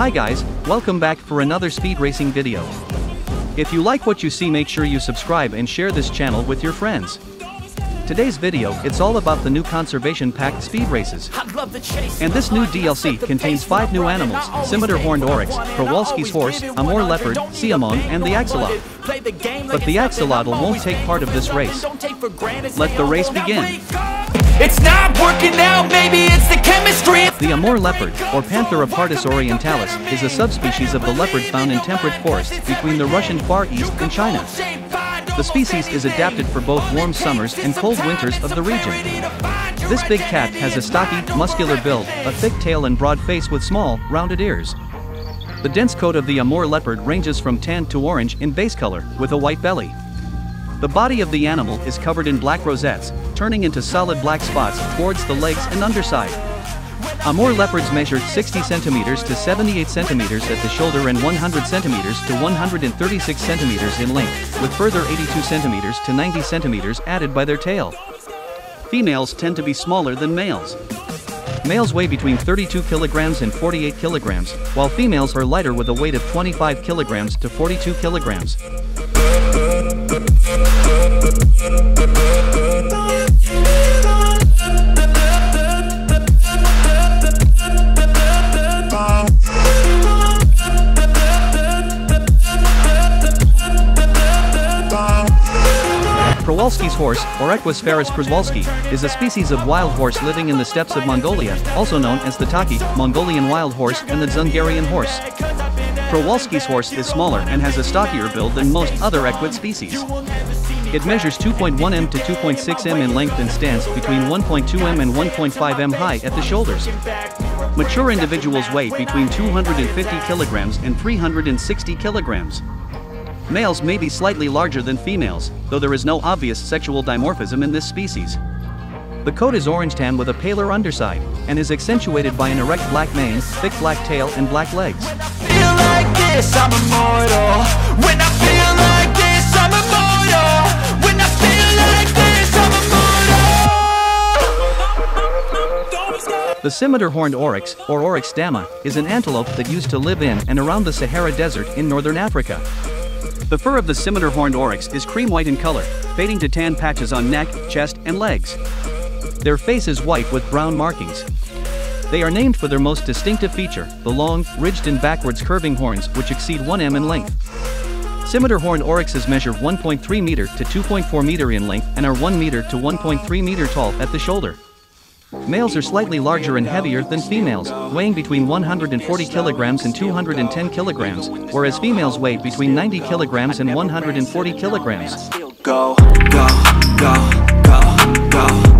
Hi guys, welcome back for another speed racing video. If you like what you see make sure you subscribe and share this channel with your friends. Today's video, it's all about the new conservation pack speed races. And this new DLC contains 5 new animals, Scimitar Horned Oryx, Przewalski's Horse, Amur Leopard, Siamang, and the Axolotl. But the Axolotl won't take part of this race. Let the race begin. It's not working out, maybe it's the chemistry. The Amur leopard, or Panthera pardus orientalis, is a subspecies of the leopard found in temperate forests between the Russian Far East and China. The species is adapted for both warm summers and cold winters of the region. This big cat has a stocky, muscular build, a thick tail and broad face with small, rounded ears. The dense coat of the Amur leopard ranges from tan to orange in base color, with a white belly. The body of the animal is covered in black rosettes, turning into solid black spots towards the legs and underside. Amur leopards measured 60 centimeters to 78 centimeters at the shoulder and 100 centimeters to 136 centimeters in length, with further 82 centimeters to 90 centimeters added by their tail. Females tend to be smaller than males. Males weigh between 32 kilograms and 48 kilograms, while females are lighter with a weight of 25 kilograms to 42 kilograms. Przewalski's horse, or Equus ferus przewalski, is a species of wild horse living in the steppes of Mongolia, also known as the Takhi, Mongolian wild horse and the Dzungarian horse. Przewalski's horse is smaller and has a stockier build than most other equid species. It measures 2.1 m to 2.6 m in length and stands between 1.2 m and 1.5 m high at the shoulders. Mature individuals weigh between 250 kilograms and 360 kilograms. Males may be slightly larger than females, though there is no obvious sexual dimorphism in this species. The coat is orange-tan with a paler underside, and is accentuated by an erect black mane, thick black tail and black legs. This, I'm immortal. When I feel like this, I'm immortal. When I feel like this, I'm immortal. The scimitar horned oryx, or Oryx dama, is an antelope that used to live in and around the Sahara Desert in northern Africa. The fur of the scimitar horned oryx is cream white in color, fading to tan patches on neck, chest, and legs. Their face is white with brown markings. They are named for their most distinctive feature, the long, ridged and backwards curving horns which exceed 1 m in length. Scimitar horned oryxes measure 1.3 meter to 2.4 meter in length and are 1 meter to 1.3 meter tall at the shoulder. Males are slightly larger and heavier than females, weighing between 140 kilograms and 210 kilograms, whereas females weigh between 90 kilograms and 140 kilograms. Go, go, go, go, go,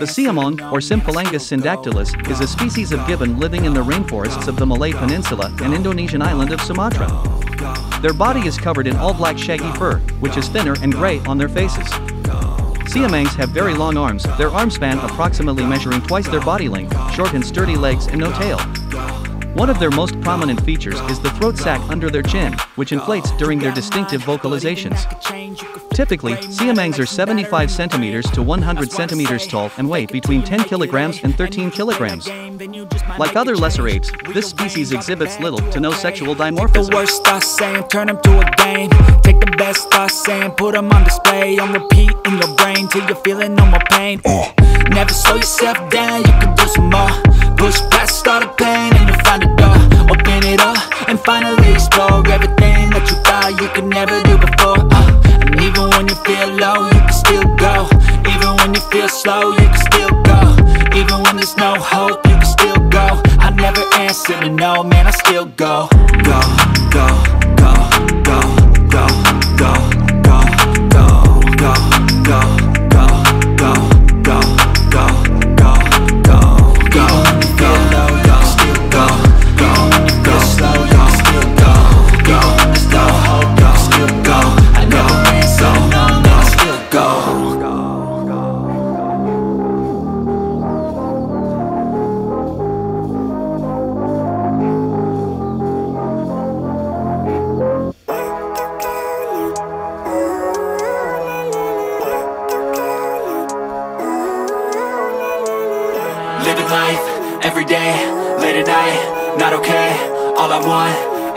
The siamang, or Symphalangus syndactylus, is a species of gibbon living in the rainforests of the Malay Peninsula and Indonesian island of Sumatra. Their body is covered in all black shaggy fur, which is thinner and gray on their faces. Siamangs have very long arms, their arm span approximately measuring twice their body length, short and sturdy legs and no tail. One of their most prominent features is the throat sac under their chin, which inflates during their distinctive vocalizations. Typically, siamangs are 75 centimeters to 100 centimeters tall and weigh between 10 kilograms and 13 kilograms. Like other lesser apes, this species exhibits little to no sexual The dimorphism. worst thoughts saying, turn them to a game. Take the best thoughts saying, put them on display. On repeat in your brain till you're feeling no more pain. Uh. Never slow yourself down, you can do some more. Push past chance and you know man I still go Go, go, go, go. All I want,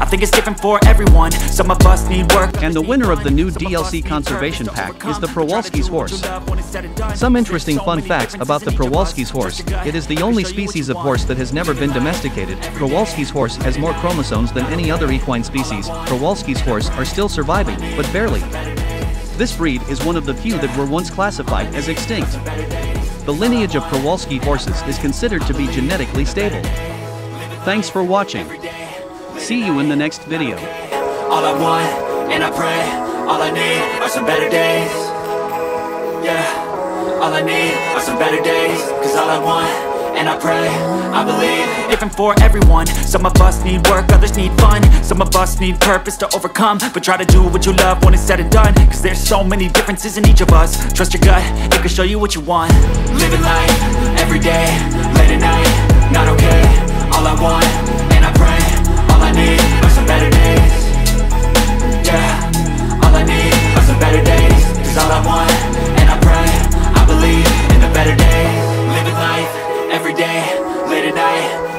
I think it's different for everyone Some of us need work And the winner of the new DLC Conservation Pack is the Przewalski's horse. Some interesting fun facts about the Przewalski's horse. It is the only species of horse that has never been domesticated. Przewalski's horse has more chromosomes than any other equine species. Przewalski's horse are still surviving, but barely. This breed is one of the few that were once classified as extinct. The lineage of Przewalski horses is considered to be genetically stable. Thanks for watching. See you in the next video. All I want, and I pray All I need are some better days. Yeah All I need are some better days. Cause all I want, and I pray I believe Different for everyone. Some of us need work, others need fun. Some of us need purpose to overcome. But try to do what you love when it's said and done. Cause there's so many differences in each of us. Trust your gut, it can show you what you want. Living life, every